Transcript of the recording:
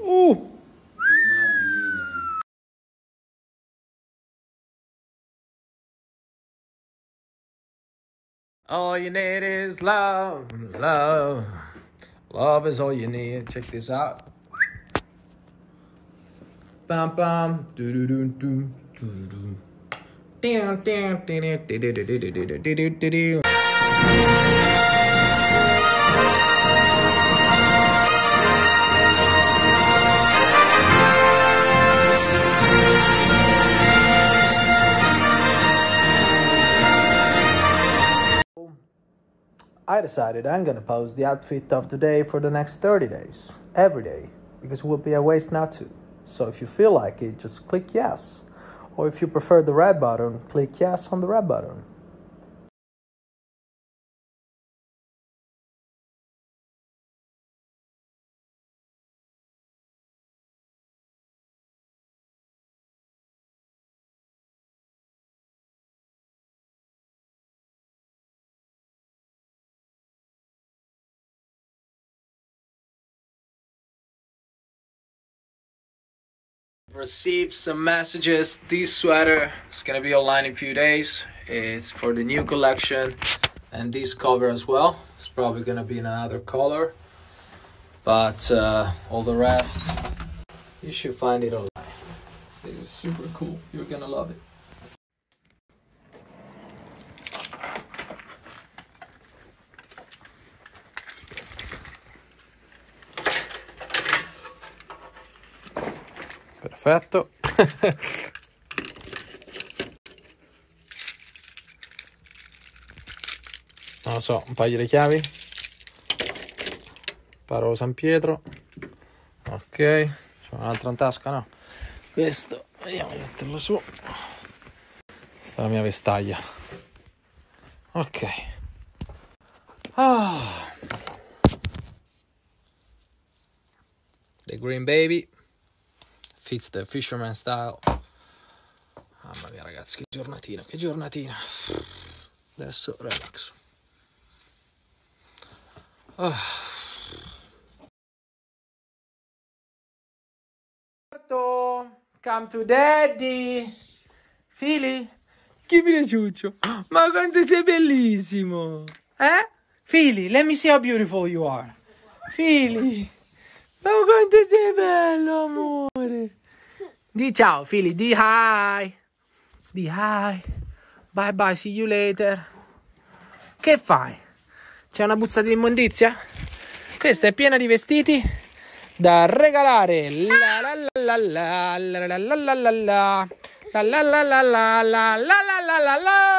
Ooh. All you need is love, love. Love is all you need. Check this out. Bum bum do do do do do do. Do do do do do do do do do. I decided I'm gonna post the outfit of the day for the next 30 days, every day, because it would be a waste not to. So if you feel like it, just click yes. Or if you prefer the red button, click yes on the red button. Received some messages. This sweater is gonna be online in a few days. It's for the new collection, and this cover as well. It's probably gonna be in another color, but uh, all the rest you should find it online. This is super cool. You're gonna love it. Perfetto. non lo so, un paio di chiavi. Paro San Pietro. Ok, c'è un'altra in tasca, no? Questo, vediamo di metterlo su. Questa è la mia vestaglia. Ok. Ah. The Green Baby fits the fisherman style. Mamma mia ragazzi, che giornatina, che giornatina. Adesso relax. Ah. Come to daddy. Fili? Chi mi ciuccio? Ma quanto sei bellissimo. Eh? Fili, let me see how beautiful you are. Fili. Ma quanto sei bello, amore. Di ciao, Fili. Di hi. Di hi. Bye bye, see you later. Che fai? C'è una busta di immondizia? Questa è piena di vestiti da regalare. La la la la la la la la la la la la la la la la la la la la